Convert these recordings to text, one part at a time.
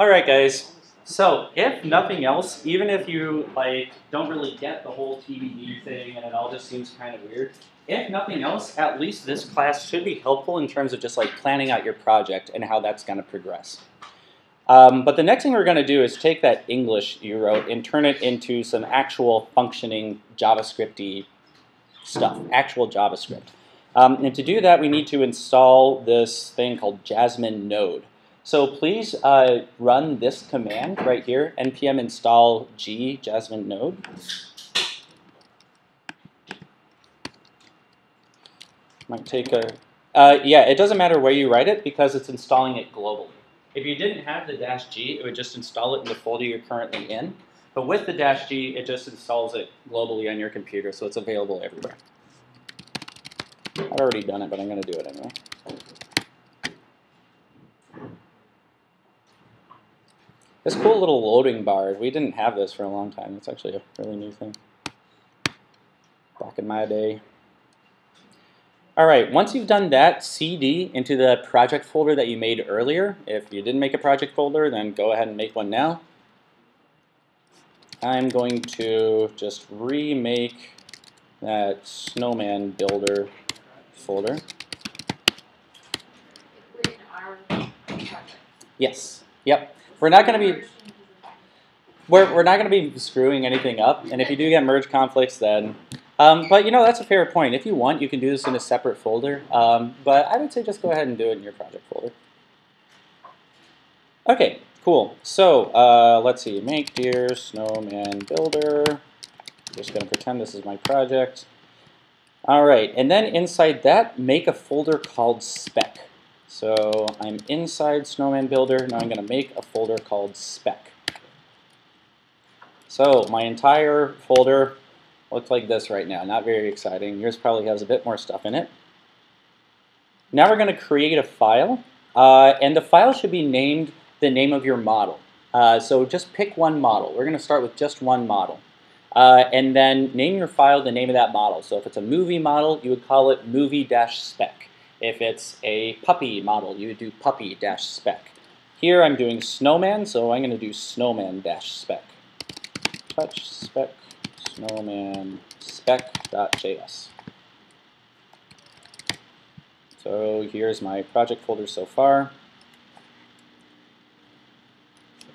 All right, guys. So, if nothing else, even if you like don't really get the whole TDD thing and it all just seems kind of weird, if nothing else, at least this class should be helpful in terms of just like planning out your project and how that's going to progress. Um, but the next thing we're going to do is take that English you wrote and turn it into some actual functioning JavaScripty stuff, actual JavaScript. Um, and to do that, we need to install this thing called Jasmine Node. So please uh, run this command right here, npm install g jasmine node. Might take a, uh, yeah, it doesn't matter where you write it because it's installing it globally. If you didn't have the dash g, it would just install it in the folder you're currently in. But with the dash g, it just installs it globally on your computer, so it's available everywhere. I've already done it, but I'm going to do it anyway. This cool little loading bar, we didn't have this for a long time. It's actually a really new thing. Back in my day. All right, once you've done that, CD into the project folder that you made earlier. If you didn't make a project folder, then go ahead and make one now. I'm going to just remake that snowman builder folder. Yes. Yep. We're not going to be we're, we're not going to be screwing anything up, and if you do get merge conflicts, then um, but you know that's a fair point. If you want, you can do this in a separate folder, um, but I would say just go ahead and do it in your project folder. Okay, cool. So uh, let's see, mkdir snowman builder. I'm just going to pretend this is my project. All right, and then inside that, make a folder called spec. So I'm inside Snowman Builder. Now I'm going to make a folder called spec. So my entire folder looks like this right now. Not very exciting. Yours probably has a bit more stuff in it. Now we're going to create a file. Uh, and the file should be named the name of your model. Uh, so just pick one model. We're going to start with just one model. Uh, and then name your file the name of that model. So if it's a movie model, you would call it movie-spec. If it's a puppy model, you would do puppy-spec. Here I'm doing snowman, so I'm going to do snowman-spec. Touch spec snowman spec.js. So here's my project folder so far.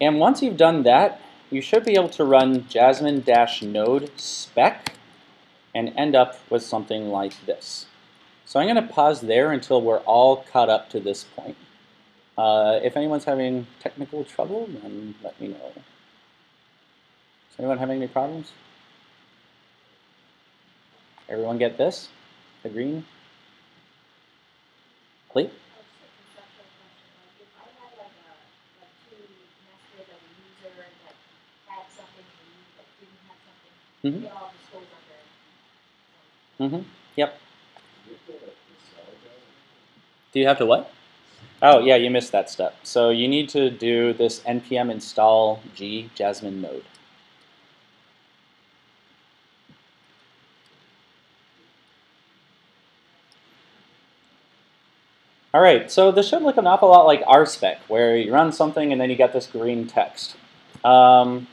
And once you've done that, you should be able to run jasmine-node spec and end up with something like this. So I'm going to pause there until we're all caught up to this point. Uh, if anyone's having technical trouble, then let me know. Is anyone having any problems? Everyone get this? The green? Please? Mm-hmm. Mm-hmm. Yep. Do you have to what? Oh, yeah, you missed that step. So you need to do this npm install g jasmine node. All right, so this should look an awful lot like RSpec, where you run something and then you get this green text. Um,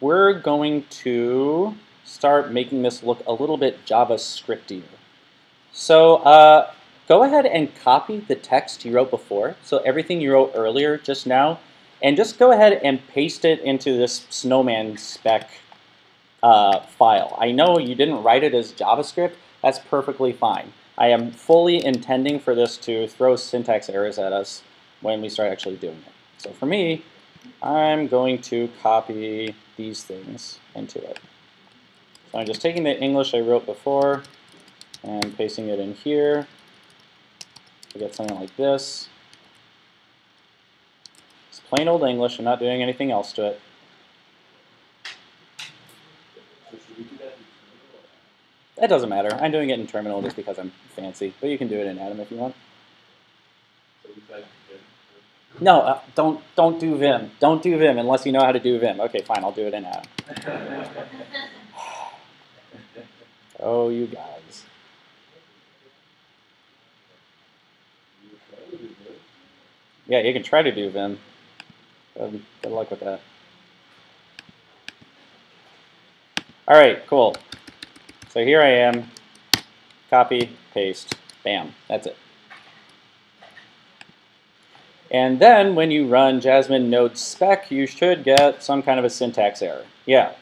we're going to start making this look a little bit JavaScriptier. So uh, go ahead and copy the text you wrote before, so everything you wrote earlier just now, and just go ahead and paste it into this snowman spec uh, file. I know you didn't write it as JavaScript, that's perfectly fine. I am fully intending for this to throw syntax errors at us when we start actually doing it. So for me, I'm going to copy these things into it. So I'm just taking the English I wrote before and pasting it in here. We get something like this. It's plain old English. I'm not doing anything else to it. That doesn't matter. I'm doing it in Terminal just because I'm fancy, but you can do it in Atom if you want. No, uh, don't don't do Vim. Don't do Vim unless you know how to do Vim. Okay, fine, I'll do it in Atom. oh, you guys. Yeah, you can try to do Vim. Good, good luck with that. All right, cool. So here I am, copy, paste, bam, that's it. And then when you run Jasmine node spec, you should get some kind of a syntax error. Yeah,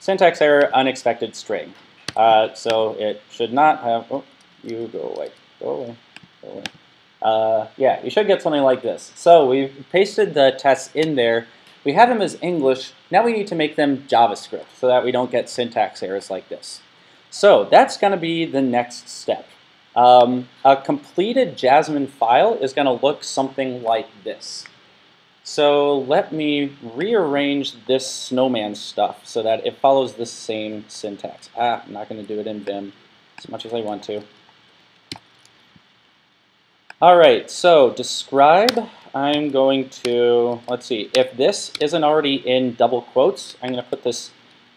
syntax error, unexpected string. Uh, so it should not have, oh, you go away, go away, go away. Uh, yeah, you should get something like this. So we've pasted the tests in there. We have them as English. Now we need to make them JavaScript so that we don't get syntax errors like this. So that's going to be the next step. Um, a completed Jasmine file is going to look something like this. So let me rearrange this snowman stuff so that it follows the same syntax. Ah, I'm not going to do it in Vim as much as I want to. All right, so describe, I'm going to, let's see, if this isn't already in double quotes, I'm going to put this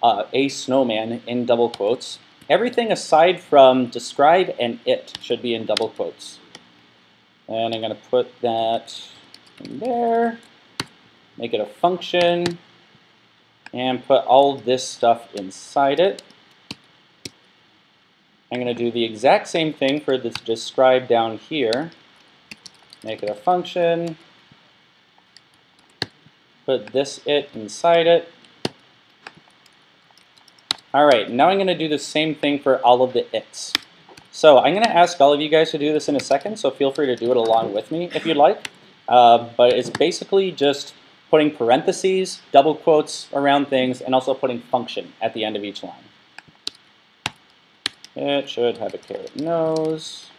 uh, a snowman in double quotes. Everything aside from describe and it should be in double quotes. And I'm going to put that in there, make it a function, and put all this stuff inside it. I'm going to do the exact same thing for this describe down here. Make it a function, put this it inside it, all right, now I'm going to do the same thing for all of the its. So I'm going to ask all of you guys to do this in a second, so feel free to do it along with me if you'd like. Uh, but it's basically just putting parentheses, double quotes around things, and also putting function at the end of each line. It should have a caret nose.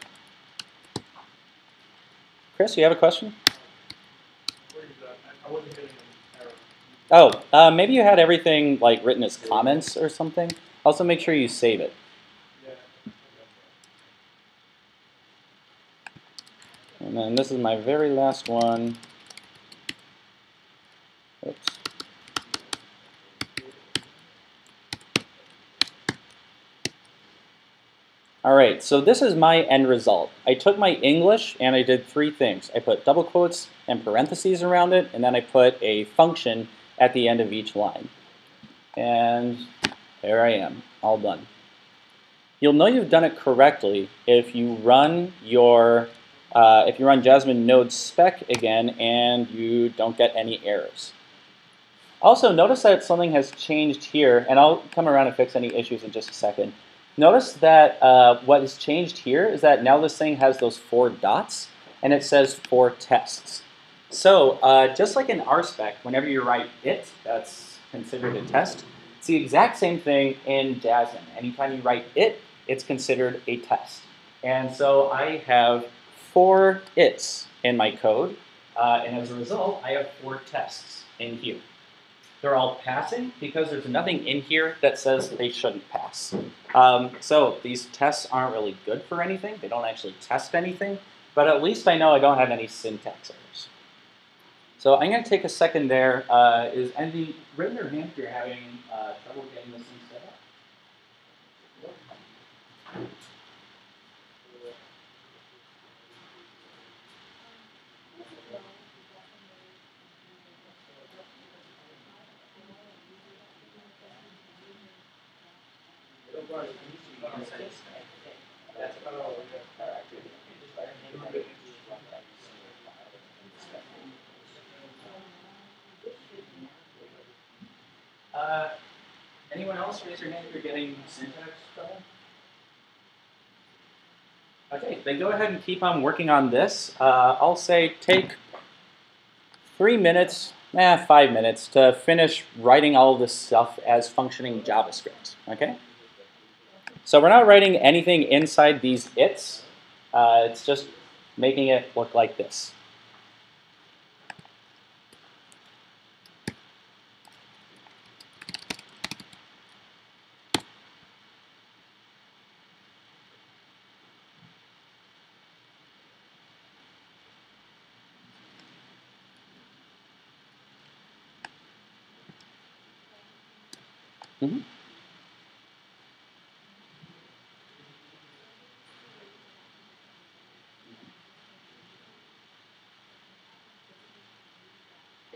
Chris, you have a question? Oh, uh, maybe you had everything like written as comments or something. Also, make sure you save it. And then this is my very last one. Oops. All right, so this is my end result. I took my English and I did three things. I put double quotes and parentheses around it, and then I put a function at the end of each line. And there I am, all done. You'll know you've done it correctly if you run your uh, if you run Jasmine node spec again and you don't get any errors. Also, notice that something has changed here, and I'll come around and fix any issues in just a second. Notice that uh, what has changed here is that now this thing has those four dots, and it says four tests. So uh, just like in RSpec, whenever you write it, that's considered a test. It's the exact same thing in Jasmine. Anytime you write it, it's considered a test. And so I have four its in my code, uh, and as a result, I have four tests in here. They're all passing because there's nothing in here that says they shouldn't pass. Um, so these tests aren't really good for anything. They don't actually test anything, but at least I know I don't have any syntax errors. So I'm going to take a second there. Uh, is anything, if you're having uh, trouble getting this thing set up. Uh, anyone else raise your hand if you're getting syntax trouble? Okay, then go ahead and keep on working on this. Uh, I'll say take three minutes, eh, five minutes to finish writing all this stuff as functioning JavaScript, okay? So we're not writing anything inside these its. Uh, it's just making it look like this. Mm-hmm.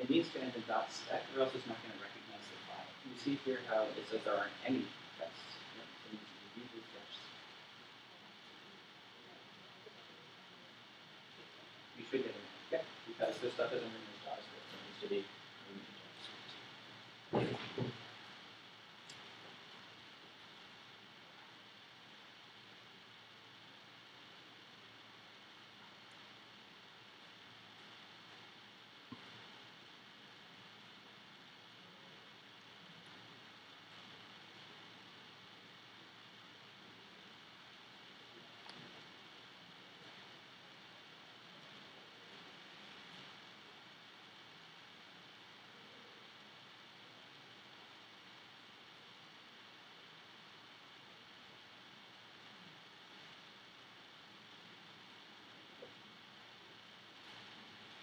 It needs needs to end in dot spec, or else it's not going to recognize the file. You see here how it says there aren't any tests. It. You should get an yeah, because this stuff isn't in this JavaScript, it needs to be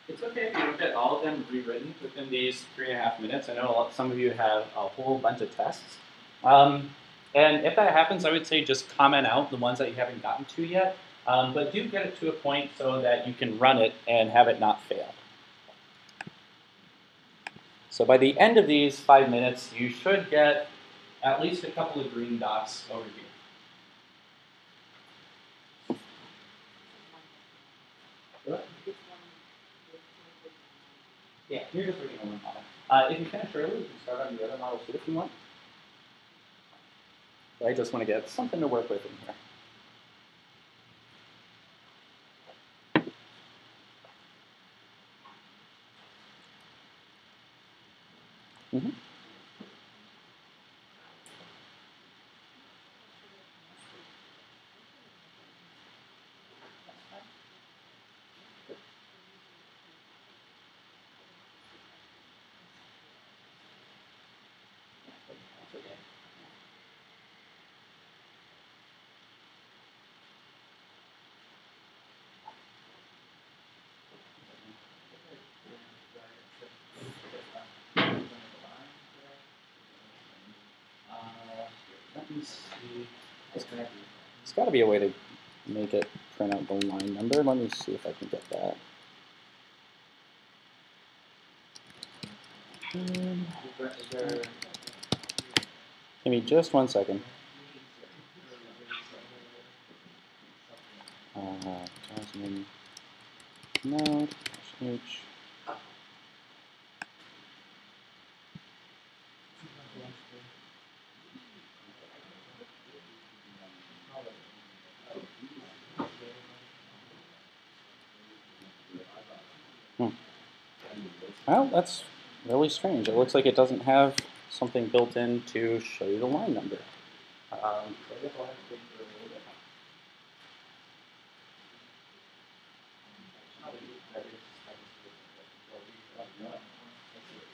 It's okay if you don't get all of them rewritten within these three and a half minutes. I know lot, some of you have a whole bunch of tests. Um, and if that happens, I would say just comment out the ones that you haven't gotten to yet. Um, but do get it to a point so that you can run it and have it not fail. So by the end of these five minutes, you should get at least a couple of green dots over here. What? Yeah, you're just working on one model. Uh, if you finish early, you can start on the other model too if you want. But I just want to get something to work with in here. There's got to be a way to make it print out the line number. Let me see if I can get that. Give me just one second. Uh, Jasmine node h. Well, that's really strange. It looks like it doesn't have something built in to show you the line number. Um, so I guess I'll have to wait for a little bit.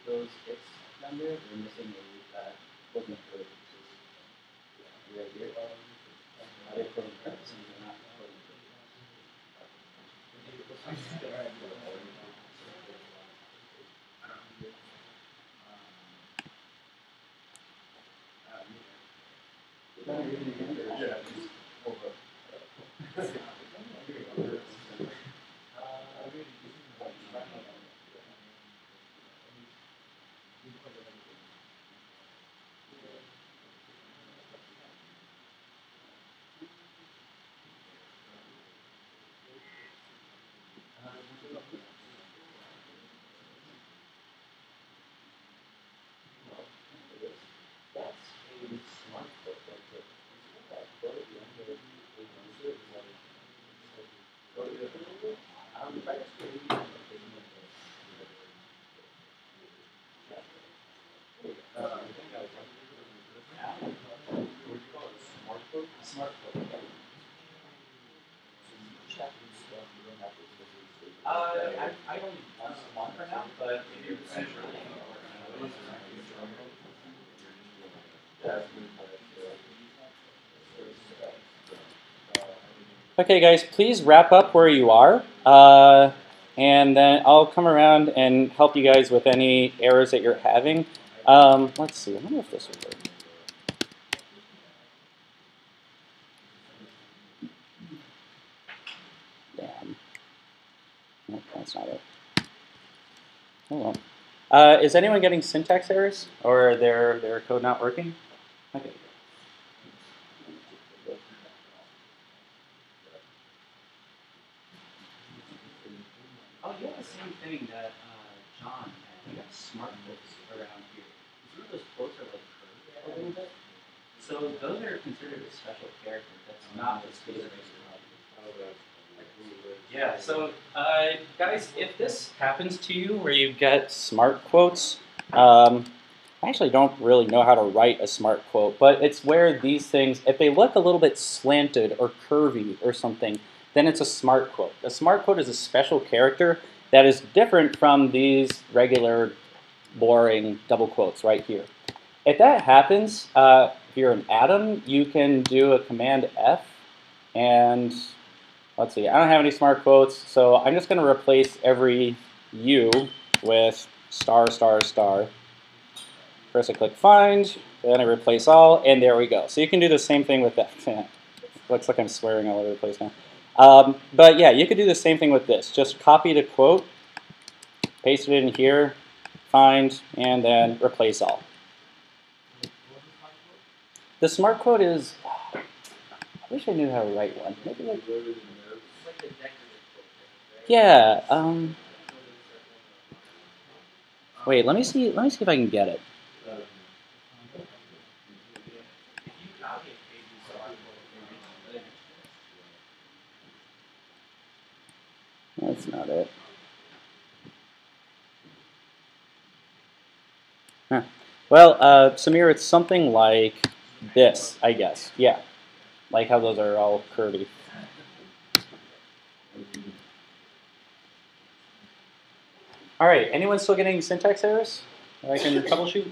Those its number, they're missing a uh, equivalent code, which is right here. Are they equivalent parentheses or not Uh, I, only use one for now, but Okay, guys, please wrap up where you are, uh, and then I'll come around and help you guys with any errors that you're having. Um, let's see, I wonder if this will work. Damn. Nope, that's not it. Oh well. Uh, is anyone getting syntax errors or their their code not working? Okay. Oh, you have the same thing that uh, John had. You have smart quotes around here. Some of those quotes are like curved a little bit. So those are considered a special character. That's not the space Yeah, so uh, guys, if this happens to you where you get smart quotes, um, I actually don't really know how to write a smart quote, but it's where these things, if they look a little bit slanted or curvy or something, then it's a smart quote. A smart quote is a special character that is different from these regular boring double quotes right here. If that happens, uh, if you're an Atom, you can do a command F and let's see, I don't have any smart quotes, so I'm just going to replace every U with star, star, star. First I click find, then I replace all, and there we go. So you can do the same thing with that. Looks like I'm swearing all over the place now. Um, but yeah, you could do the same thing with this. Just copy the quote, paste it in here, find, and then replace all. The smart quote is, I wish I knew how to write one. Yeah, um, wait, let me see, let me see if I can get it. That's not it. Huh. Well, uh, Samir, it's something like this, I guess. Yeah. Like how those are all curvy. All right, anyone still getting syntax errors? I can troubleshoot?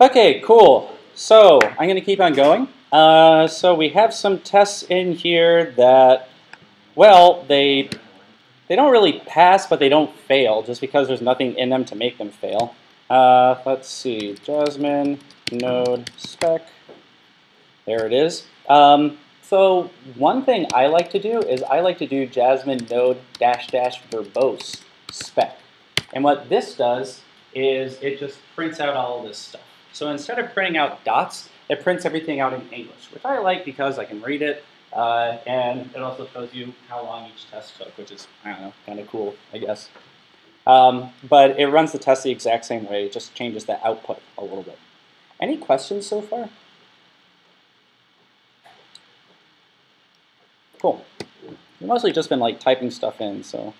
Okay, cool. So I'm going to keep on going. Uh, so we have some tests in here that, well, they they don't really pass, but they don't fail, just because there's nothing in them to make them fail. Uh, let's see, Jasmine, node, spec. There it is. Um, so one thing I like to do is I like to do Jasmine node dash dash verbose spec. And what this does is it just prints out all this stuff. So instead of printing out dots, it prints everything out in English, which I like because I can read it, uh, and it also shows you how long each test took, which is, I don't know, kind of cool, I guess. Um, but it runs the test the exact same way, it just changes the output a little bit. Any questions so far? Cool. We've mostly just been like typing stuff in, so.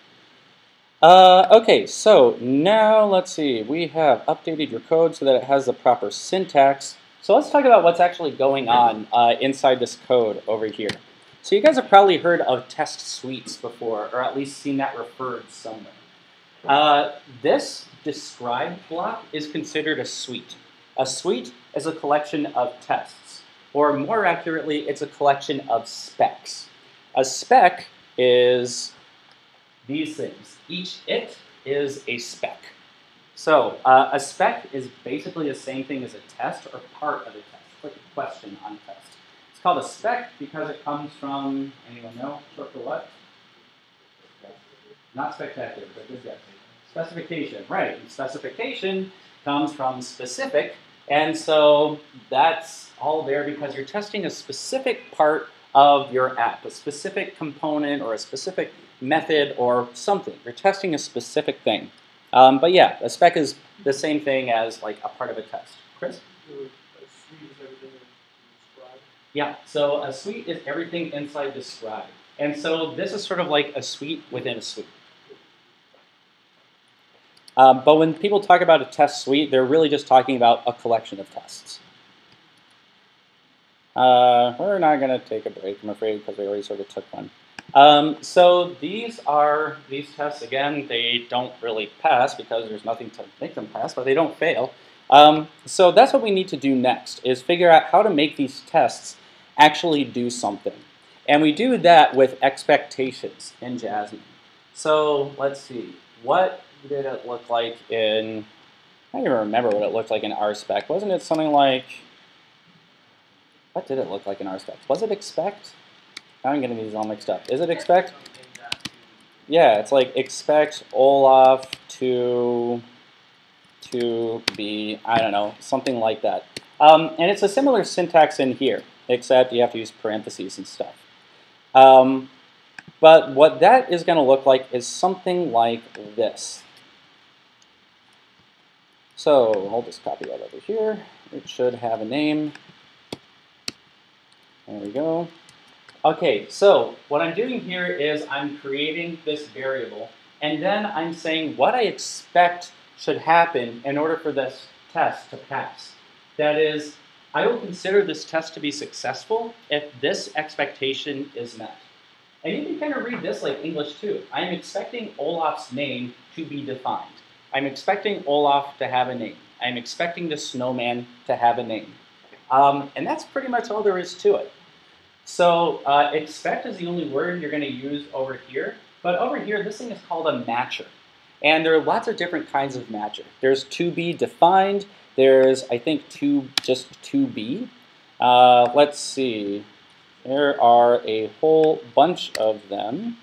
Uh, okay, so now let's see. We have updated your code so that it has the proper syntax. So let's talk about what's actually going on uh, inside this code over here. So you guys have probably heard of test suites before, or at least seen that referred somewhere. Uh, this describe block is considered a suite. A suite is a collection of tests, or more accurately, it's a collection of specs. A spec is these things. Each it is a spec. So uh, a spec is basically the same thing as a test or part of a test. Like a question on a test. It's called a spec because it comes from, anyone know, short for what? Not spectacular, but good guess. Specification, right. And specification comes from specific, and so that's all there because you're testing a specific part of your app, a specific component or a specific method or something. You're testing a specific thing. Um, but yeah, a spec is the same thing as like a part of a test. Chris? Yeah, so a suite is everything inside describe. And so this is sort of like a suite within a suite. Um, but when people talk about a test suite, they're really just talking about a collection of tests. Uh, we're not going to take a break, I'm afraid, because we already sort of took one. Um, so these are, these tests, again, they don't really pass because there's nothing to make them pass, but they don't fail. Um, so that's what we need to do next, is figure out how to make these tests actually do something. And we do that with expectations in Jasmine. So let's see, what did it look like in, I don't even remember what it looked like in RSpec. Wasn't it something like, what did it look like in RSpec? Was it expect? I'm getting these all mixed up. Is it expect? Yeah, it's like expect Olaf to to be, I don't know, something like that. Um, and it's a similar syntax in here, except you have to use parentheses and stuff. Um, but what that is going to look like is something like this. So I'll just copy that over here. It should have a name. There we go. Okay, so what I'm doing here is I'm creating this variable, and then I'm saying what I expect should happen in order for this test to pass. That is, I will consider this test to be successful if this expectation is met. And you can kind of read this like English too. I'm expecting Olaf's name to be defined. I'm expecting Olaf to have a name. I'm expecting the snowman to have a name. Um, and that's pretty much all there is to it. So uh, expect is the only word you're going to use over here. But over here, this thing is called a matcher. And there are lots of different kinds of matcher. There's to be defined. There's, I think, to just to be. Uh, let's see. There are a whole bunch of them.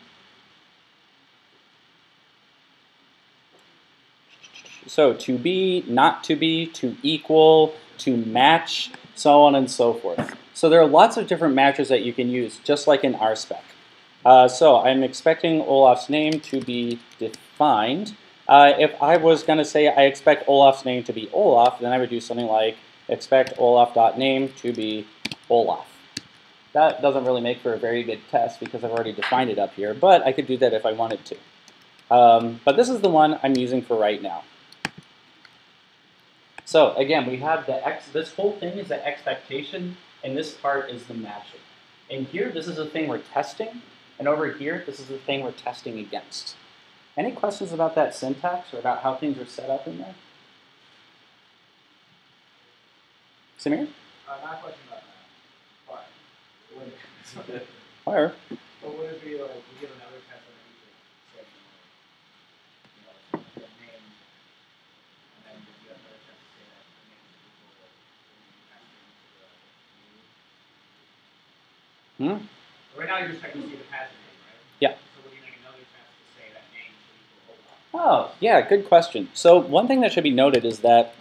So to be, not to be, to equal, to match, so on and so forth. So there are lots of different matches that you can use, just like in RSpec. Uh, so I'm expecting Olaf's name to be defined. Uh, if I was going to say I expect Olaf's name to be Olaf, then I would do something like expect Olaf.name to be Olaf. That doesn't really make for a very good test because I've already defined it up here, but I could do that if I wanted to. Um, but this is the one I'm using for right now. So again, we have the x, this whole thing is the expectation, and this part is the matching. And here, this is the thing we're testing, and over here, this is the thing we're testing against. Any questions about that syntax or about how things are set up in there? Samir? Uh, not a question about that. But, Fire. but would it be like we give another test and then we could say, you know, the name, and then we give another test to say that the name is equal to the Hmm? Right now, you're just checking to see name, right? Yeah. So would you make another test to say that name should equal Oh, yeah, good question. So one thing that should be noted is that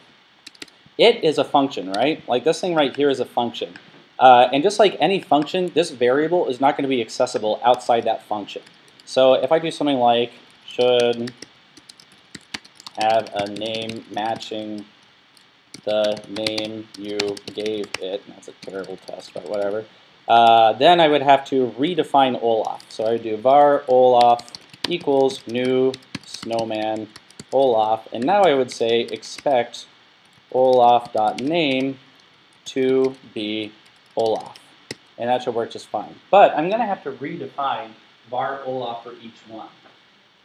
it is a function, right? Like this thing right here is a function. Uh, and just like any function, this variable is not going to be accessible outside that function. So if I do something like should have a name matching the name you gave it, that's a terrible test, but whatever, uh, then I would have to redefine Olaf. So I would do var Olaf equals new snowman Olaf, and now I would say expect Olaf.name to be Olaf. And that should work just fine. But I'm going to have to redefine var Olaf for each one.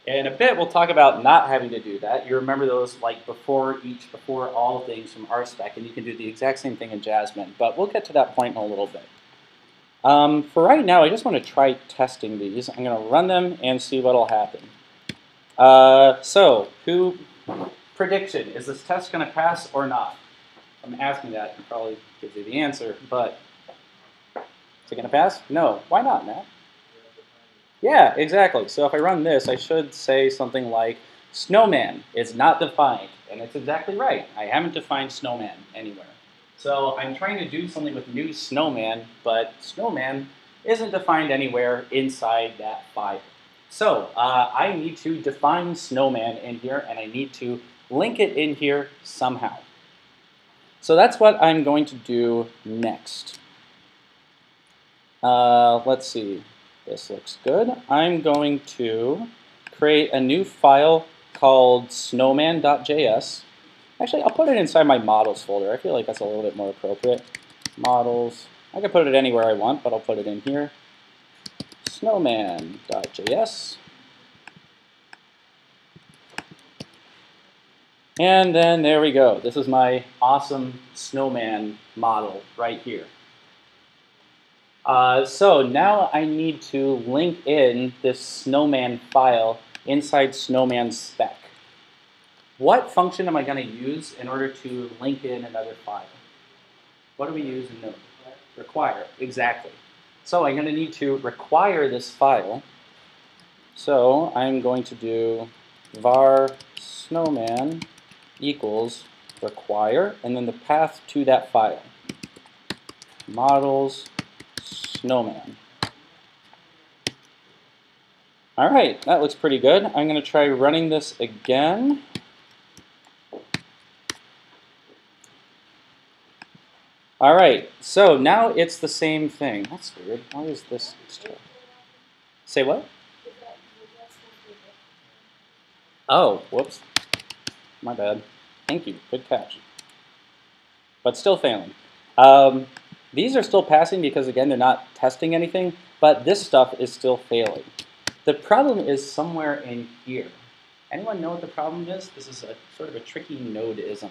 In a bit, we'll talk about not having to do that. You remember those like before each, before all things from RSpec, and you can do the exact same thing in Jasmine. But we'll get to that point in a little bit. Um, for right now, I just want to try testing these. I'm going to run them and see what will happen. Uh, so, who prediction? Is this test going to pass or not? I'm asking that. It probably gives you the answer, but is it going to pass? No. Why not, Matt? Yeah, exactly. So if I run this, I should say something like snowman is not defined. And it's exactly right. I haven't defined snowman anywhere. So I'm trying to do something with new snowman, but snowman isn't defined anywhere inside that file. So uh, I need to define snowman in here, and I need to link it in here somehow. So that's what I'm going to do next. Uh, let's see. This looks good. I'm going to create a new file called snowman.js. Actually, I'll put it inside my models folder. I feel like that's a little bit more appropriate. Models. I can put it anywhere I want, but I'll put it in here. Snowman.js. And then there we go. This is my awesome snowman model right here. Uh, so now I need to link in this snowman file inside snowman spec. What function am I going to use in order to link in another file? What do we use in Node? Require, exactly. So I'm going to need to require this file. So I'm going to do var snowman equals require, and then the path to that file. Models snowman. All right, that looks pretty good. I'm going to try running this again. All right, so now it's the same thing. That's weird. Why is this extra? Say what? Oh, whoops. My bad. Thank you. Good catch. But still failing. Um, these are still passing because, again, they're not testing anything, but this stuff is still failing. The problem is somewhere in here. Anyone know what the problem is? This is a sort of a tricky nodeism.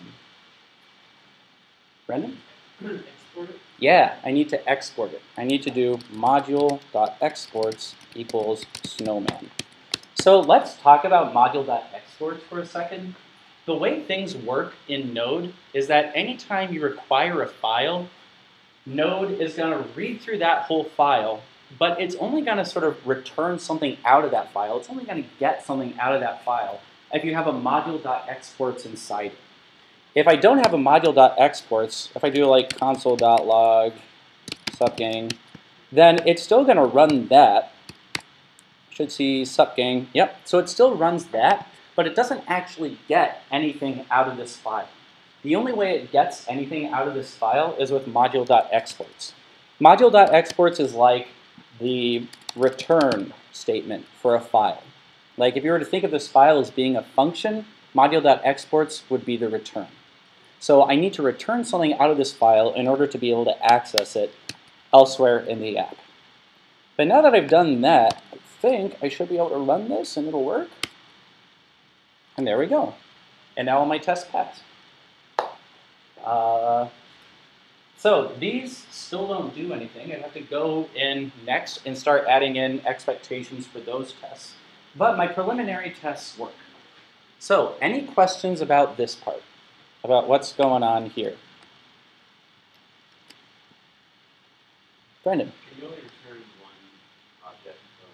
Brendan? Yeah, I need to export it. I need to do module.exports equals snowman. So let's talk about module.exports for a second. The way things work in Node is that anytime you require a file, Node is going to read through that whole file, but it's only going to sort of return something out of that file. It's only going to get something out of that file if you have a module.exports inside it. If I don't have a module.exports, if I do like console.log, supgang, then it's still going to run that. Should see supgang. Yep, so it still runs that, but it doesn't actually get anything out of this file. The only way it gets anything out of this file is with module.exports. Module.exports is like the return statement for a file. Like if you were to think of this file as being a function, module.exports would be the return. So I need to return something out of this file in order to be able to access it elsewhere in the app. But now that I've done that, I think I should be able to run this and it'll work. And there we go. And now all my tests pass. Uh, so these still don't do anything. I have to go in next and start adding in expectations for those tests. But my preliminary tests work. So any questions about this part? About what's going on here? Brendan? Can you only return one object from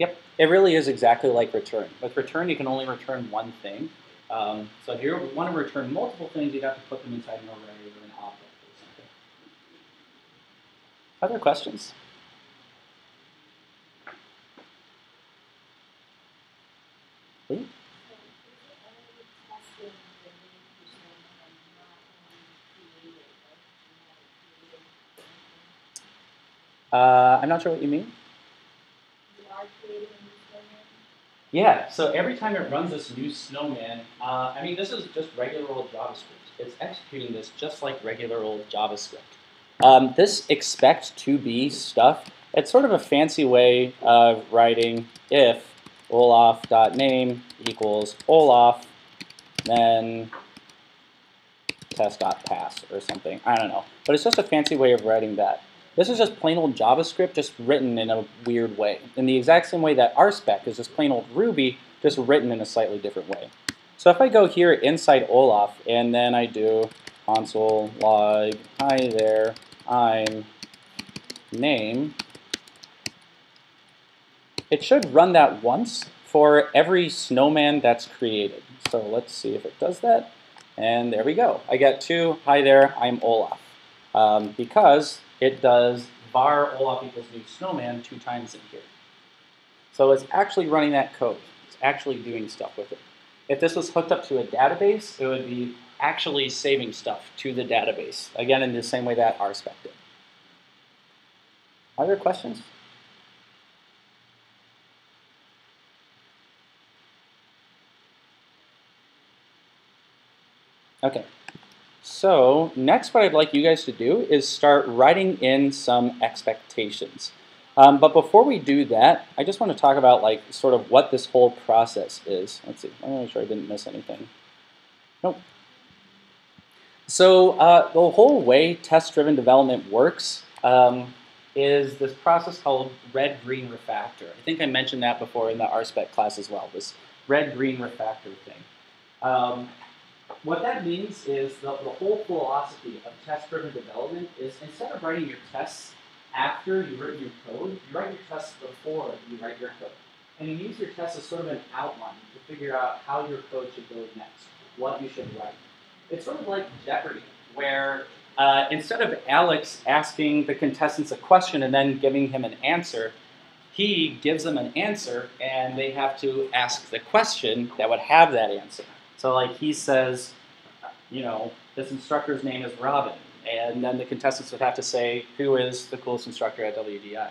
Yep, it really is exactly like return. With return, you can only return one thing. Um, so if you want to return multiple things, you'd have to put them inside an array or an object or something. Other questions? Uh, I'm not sure what you mean. Yeah, so every time it runs this new snowman, uh, I mean, this is just regular old JavaScript. It's executing this just like regular old JavaScript. Um, this expect to be stuff, it's sort of a fancy way of writing if olaf.name equals olaf, then test.pass or something. I don't know. But it's just a fancy way of writing that. This is just plain old JavaScript, just written in a weird way. In the exact same way that RSpec is just plain old Ruby, just written in a slightly different way. So if I go here inside Olaf, and then I do console log, hi there, I'm name, it should run that once for every snowman that's created. So let's see if it does that. And there we go. I get two, hi there, I'm Olaf. Um, because it does var Olaf equals new snowman two times in here. So it's actually running that code. It's actually doing stuff with it. If this was hooked up to a database, it would be actually saving stuff to the database. Again, in the same way that RSpec did. Other questions? Okay. So next what I'd like you guys to do is start writing in some expectations. Um, but before we do that, I just want to talk about like sort of what this whole process is. Let's see, I want to make sure I didn't miss anything. Nope. So uh, the whole way test-driven development works um, is this process called red-green refactor. I think I mentioned that before in the RSpec class as well, this red-green refactor thing. Um, what that means is the, the whole philosophy of test-driven development is instead of writing your tests after you write your code, you write your tests before you write your code. And you use your tests as sort of an outline to figure out how your code should go next, what you should write. It's sort of like Jeopardy, where uh, instead of Alex asking the contestants a question and then giving him an answer, he gives them an answer and they have to ask the question that would have that answer. So like he says, you know, this instructor's name is Robin, and then the contestants would have to say, who is the coolest instructor at WDI?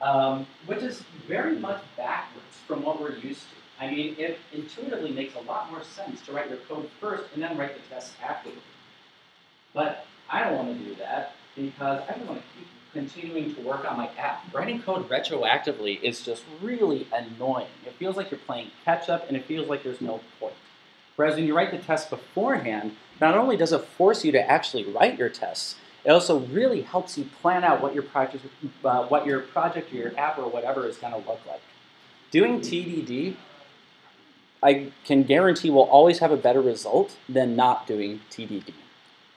Um, which is very much backwards from what we're used to. I mean, it intuitively makes a lot more sense to write your code first and then write the test afterward. But I don't want to do that because I don't want to keep continuing to work on my app. Writing code retroactively is just really annoying. It feels like you're playing catch up and it feels like there's no point. Whereas when you write the test beforehand, not only does it force you to actually write your tests, it also really helps you plan out what your project, uh, what your project or your app or whatever is going to look like. Doing TDD, I can guarantee will always have a better result than not doing TDD.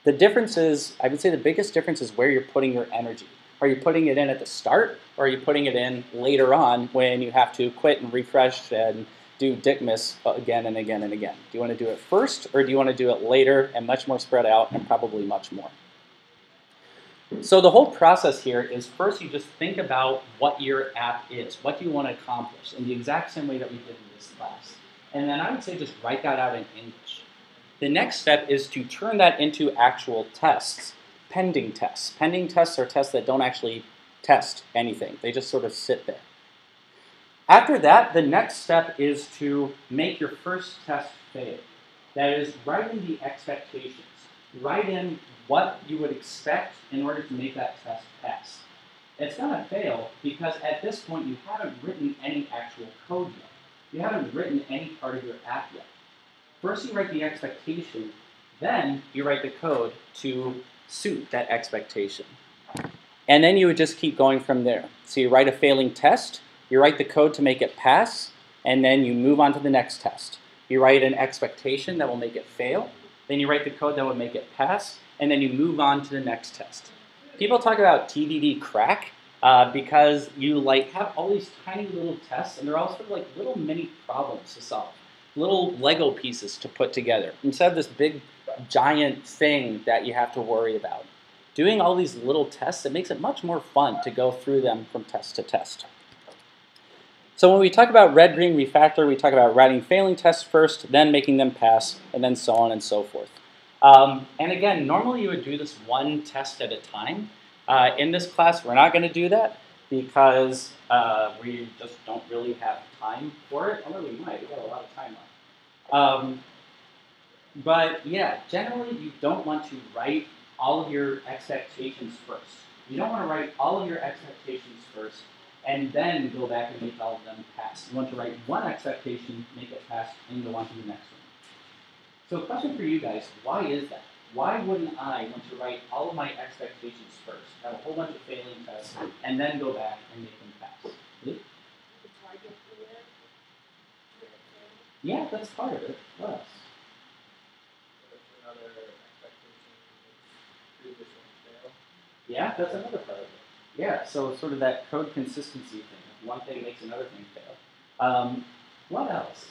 The difference is, I would say the biggest difference is where you're putting your energy. Are you putting it in at the start, or are you putting it in later on when you have to quit and refresh and do Dickmas again and again and again? Do you want to do it first, or do you want to do it later and much more spread out and probably much more? So the whole process here is first you just think about what your app is, what do you want to accomplish, in the exact same way that we did in this class. And then I would say just write that out in English. The next step is to turn that into actual tests pending tests. Pending tests are tests that don't actually test anything. They just sort of sit there. After that, the next step is to make your first test fail. That is, write in the expectations. Write in what you would expect in order to make that test pass. It's going to fail because at this point you haven't written any actual code yet. You haven't written any part of your app yet. First you write the expectation, then you write the code to suit that expectation. And then you would just keep going from there. So you write a failing test, you write the code to make it pass, and then you move on to the next test. You write an expectation that will make it fail, then you write the code that will make it pass, and then you move on to the next test. People talk about TDD crack uh, because you like have all these tiny little tests, and they're all sort of like little mini problems to solve, little Lego pieces to put together instead of this big giant thing that you have to worry about. Doing all these little tests, it makes it much more fun to go through them from test to test. So when we talk about red-green refactor, we talk about writing failing tests first, then making them pass, and then so on and so forth. Um, and again, normally you would do this one test at a time. Uh, in this class, we're not going to do that. because uh, we just don't really have time for it. Although we might, we got a lot of time left. Um, but yeah, generally you don't want to write all of your expectations first. You don't want to write all of your expectations first and then go back and make all of them pass. You want to write one expectation, make it pass, and go on to the next one. So, question for you guys: Why is that? Why wouldn't I want to write all of my expectations first, have a whole bunch of failing tests, and then go back and make them pass? Yeah, that's part of it. What else? If another expectation makes fail. Yeah, that's another part of it. Yeah, so sort of that code consistency thing. One thing makes another thing fail. Um, what else?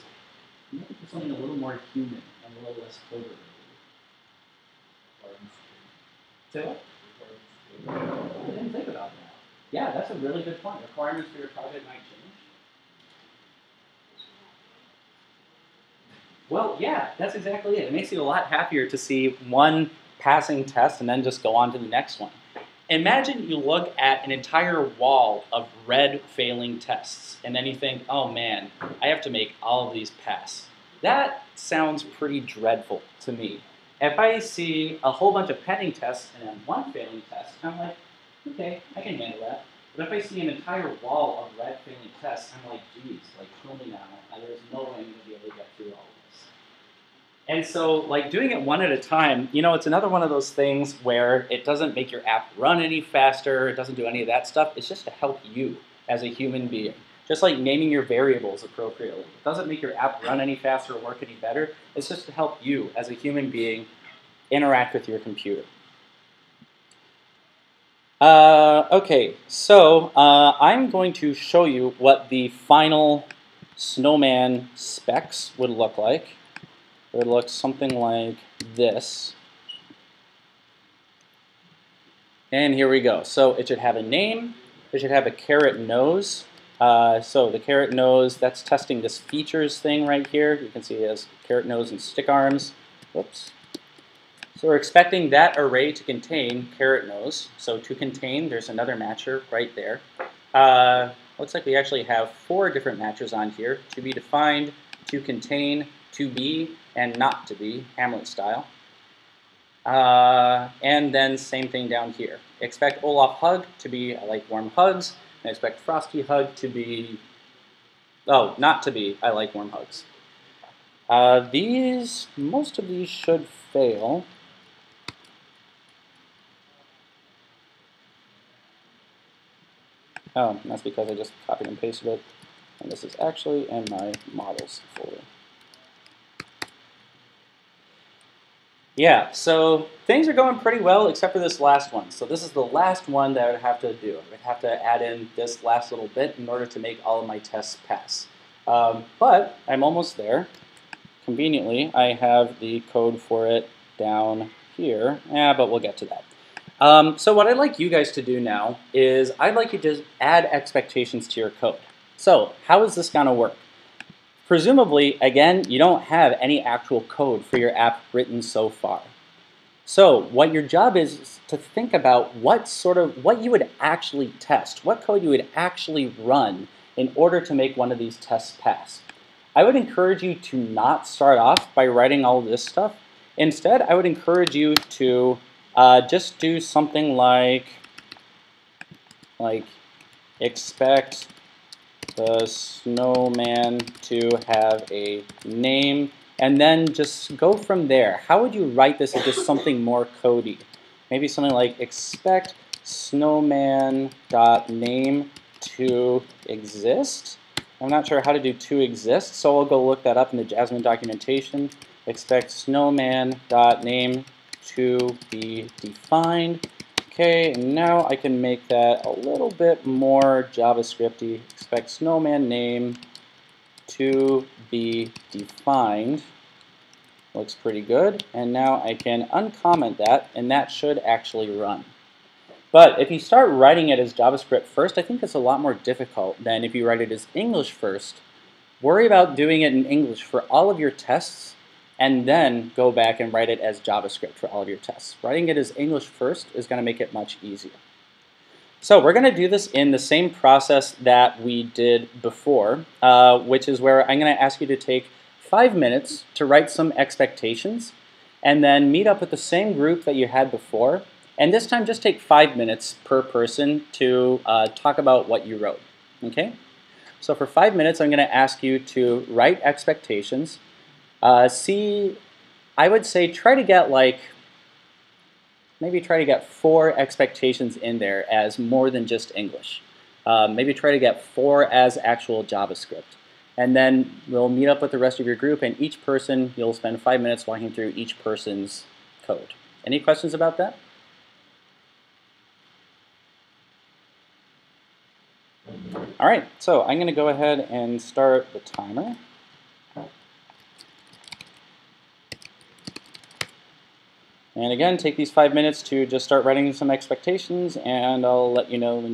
Looking for something a little more human and a little less code related. Say what? I didn't think about that. Yeah, that's a really good point. Requirements for your project might change. Well, yeah, that's exactly it. It makes you a lot happier to see one passing test and then just go on to the next one. Imagine you look at an entire wall of red failing tests, and then you think, oh man, I have to make all of these pass. That sounds pretty dreadful to me. If I see a whole bunch of pending tests and then one failing test, I'm like, okay, I can handle that. But if I see an entire wall of red failing tests, I'm like, geez, like kill me now. There's no way I'm going to be able to get through all. And so, like doing it one at a time, you know, it's another one of those things where it doesn't make your app run any faster, it doesn't do any of that stuff. It's just to help you as a human being. Just like naming your variables appropriately. It doesn't make your app run any faster or work any better. It's just to help you as a human being interact with your computer. Uh, okay, so uh, I'm going to show you what the final snowman specs would look like. It would look something like this. And here we go. So it should have a name. It should have a carrot nose. Uh, so the carrot nose, that's testing this features thing right here. You can see it has carrot nose and stick arms. Whoops. So we're expecting that array to contain carrot nose. So to contain, there's another matcher right there. Uh, looks like we actually have four different matchers on here. To be defined, to contain, to be, and not to be, Hamlet style. Uh, and then same thing down here. Expect Olaf hug to be I like warm hugs, and expect Frosty hug to be, oh, not to be I like warm hugs. Uh, these, most of these should fail. Oh, that's because I just copied and pasted it. And this is actually in my models folder. Yeah, so things are going pretty well except for this last one. So this is the last one that I would have to do. I would have to add in this last little bit in order to make all of my tests pass. Um, but I'm almost there. Conveniently, I have the code for it down here. Yeah, but we'll get to that. Um, so what I'd like you guys to do now is I'd like you to add expectations to your code. So how is this going to work? Presumably, again, you don't have any actual code for your app written so far. So what your job is, is to think about what sort of, what you would actually test, what code you would actually run in order to make one of these tests pass. I would encourage you to not start off by writing all this stuff. Instead, I would encourage you to uh, just do something like, like expect the snowman to have a name, and then just go from there. How would you write this into something more cody? Maybe something like expect snowman dot name to exist. I'm not sure how to do to exist, so I'll go look that up in the Jasmine documentation. Expect snowman dot name to be defined. Okay, now I can make that a little bit more JavaScripty. Expect snowman name to be defined. Looks pretty good. And now I can uncomment that, and that should actually run. But if you start writing it as JavaScript first, I think it's a lot more difficult than if you write it as English first. Worry about doing it in English for all of your tests and then go back and write it as JavaScript for all of your tests. Writing it as English first is going to make it much easier. So we're going to do this in the same process that we did before, uh, which is where I'm going to ask you to take five minutes to write some expectations and then meet up with the same group that you had before. And this time just take five minutes per person to uh, talk about what you wrote. Okay? So for five minutes, I'm going to ask you to write expectations. Uh, see, I would say try to get like maybe try to get four expectations in there as more than just English. Uh, maybe try to get four as actual JavaScript. And then we'll meet up with the rest of your group, and each person, you'll spend five minutes walking through each person's code. Any questions about that? All right, so I'm going to go ahead and start the timer. And again, take these five minutes to just start writing some expectations, and I'll let you know